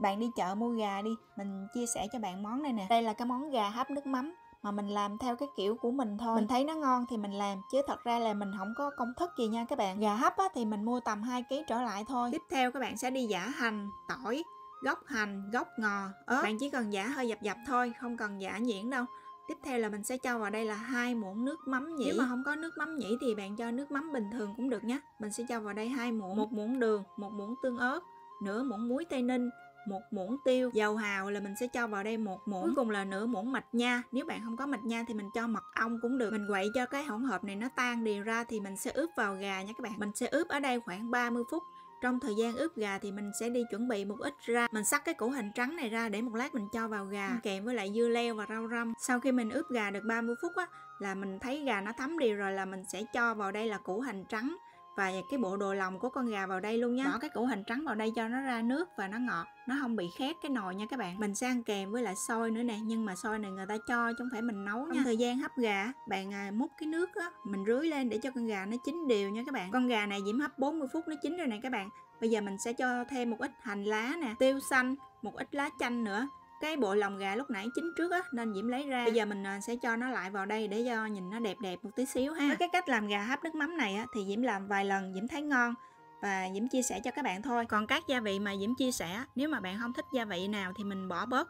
bạn đi chợ mua gà đi mình chia sẻ cho bạn món này nè. Đây là cái món gà hấp nước mắm mà mình làm theo cái kiểu của mình thôi. Mình thấy nó ngon thì mình làm chứ thật ra là mình không có công thức gì nha các bạn. Gà hấp á, thì mình mua tầm 2 kg trở lại thôi. Tiếp theo các bạn sẽ đi giả hành tỏi gốc hành gốc ngò ớt. Bạn chỉ cần giả hơi dập dập thôi không cần giả nhuyễn đâu. Tiếp theo là mình sẽ cho vào đây là hai muỗng nước mắm nhĩ nếu mà không có nước mắm nhĩ thì bạn cho nước mắm bình thường cũng được nhé mình sẽ cho vào đây hai muỗng. Một muỗng đường một muỗng tương ớt nửa muỗng muối tây ninh một muỗng tiêu dầu hào là mình sẽ cho vào đây một muỗng cuối cùng là nửa muỗng mạch nha. Nếu bạn không có mạch nha thì mình cho mật ong cũng được. Mình quậy cho cái hỗn hợp này nó tan đều ra thì mình sẽ ướp vào gà nha các bạn. Mình sẽ ướp ở đây khoảng 30 phút. Trong thời gian ướp gà thì mình sẽ đi chuẩn bị một ít ra mình sắc cái củ hành trắng này ra để một lát mình cho vào gà. Kèm với lại dưa leo và rau răm. Sau khi mình ướp gà được 30 phút á là mình thấy gà nó thấm đều rồi là mình sẽ cho vào đây là củ hành trắng và cái bộ đồ lòng của con gà vào đây luôn nhé bỏ cái củ hành trắng vào đây cho nó ra nước và nó ngọt. Nó không bị khét cái nồi nha các bạn. Mình sẽ ăn kèm với lại xôi nữa nè nhưng mà xôi này người ta cho chứ không phải mình nấu nha. Trong thời gian hấp gà bạn à, múc cái nước á mình rưới lên để cho con gà nó chín đều nha các bạn. Con gà này diễm hấp 40 phút nó chín rồi nè các bạn. Bây giờ mình sẽ cho thêm một ít hành lá nè tiêu xanh một ít lá chanh nữa cái bộ lòng gà lúc nãy chín trước á nên diễm lấy ra. Bây giờ mình à, sẽ cho nó lại vào đây để cho nhìn nó đẹp đẹp một tí xíu ha. Với cái cách làm gà hấp nước mắm này á thì diễm làm vài lần diễm thấy ngon và Diễm chia sẻ cho các bạn thôi. Còn các gia vị mà Diễm chia sẻ, nếu mà bạn không thích gia vị nào thì mình bỏ bớt.